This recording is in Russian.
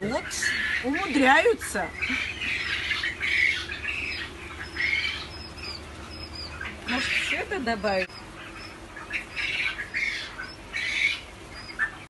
Вот, умудряются. Может, все это добавить?